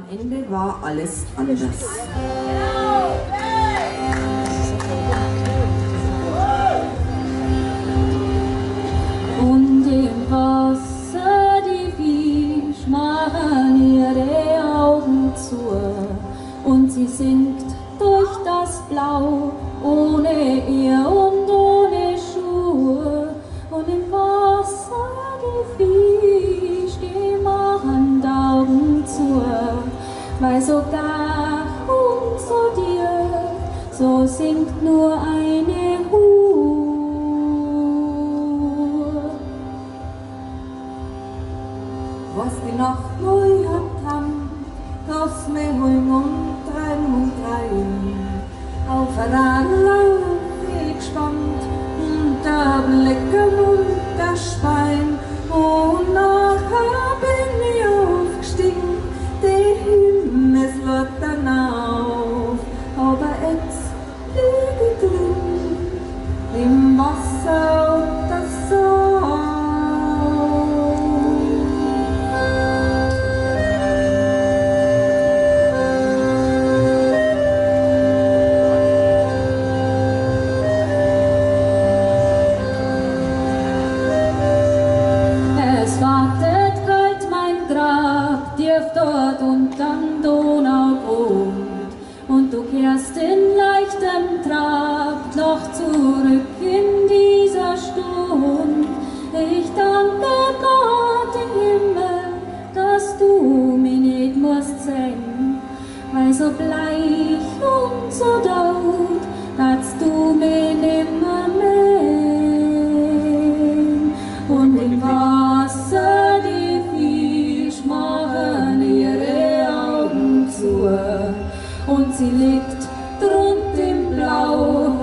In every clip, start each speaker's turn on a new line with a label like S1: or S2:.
S1: Am Ende war alles anders.
S2: Und im Wasser die Fisch machen ihre Augen zu und sie sinkt weil sogar und so dir so singt nur eine Ruhe
S1: Was die Nacht neu haben, das mir hung und rein und rein. Auf einer wird dann auf. Aber jetzt lieg ich drin, im Wasser
S2: dort unterm Donaugrund. Und du kehrst in leichtem Trab noch zurück in dieser Stund. Ich danke Gott im Himmel, dass du mich nicht musst sehen, weil so bleich und so daut, dass du sie liegt drunter im Blau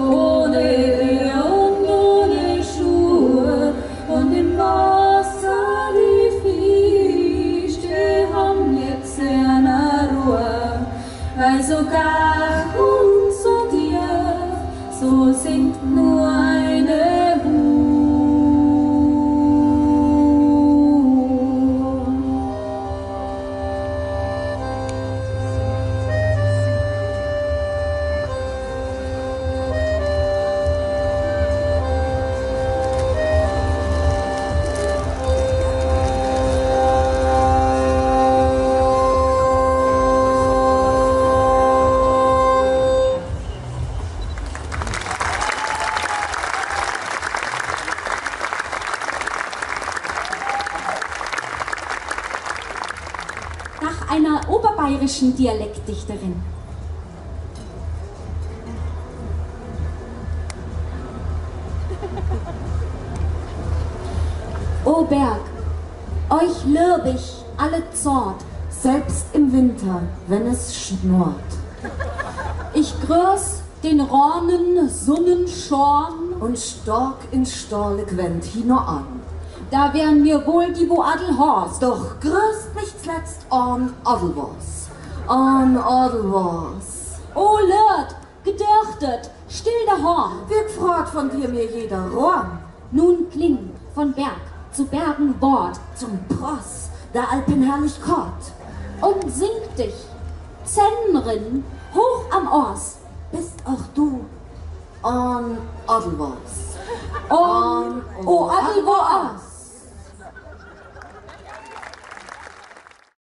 S2: ohne Rehe und ohne Schuhe. Und im Wasser die Fisch die haben jetzt eine Ruhe. Weil sogar und so dir so singt nur
S3: einer oberbayerischen Dialektdichterin. O Berg, euch lürb ich alle zort,
S1: Selbst im Winter, wenn es schnurrt.
S3: ich grüß den Ronnen Sonnenschorn,
S1: Und stark in Storle gwend hino an.
S3: Da wären mir wohl die wo Adelhorst.
S1: Doch grüßt mich zuletzt an Adelwas. An Adelwas.
S3: O Lörd, gedörchtet, still der Horn,
S1: Wie gefragt von dir mir jeder Rohr.
S3: nun kling von Berg zu Bergen Wort
S1: Zum Pross, der Alpenherrlich Kort.
S3: und sing dich, Zennrin, hoch am Ors,
S1: Bist auch du an Adelwas.
S3: und o Adelwoas.